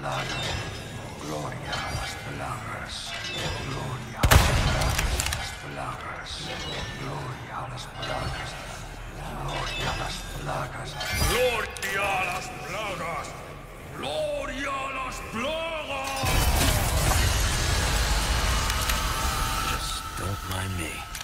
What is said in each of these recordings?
Blood. Gloria las plagas. Gloria las plagas. Gloria las plagas. Gloria las plagas. Gloria las plagas. Gloria las plagas. Just don't mind me.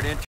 hard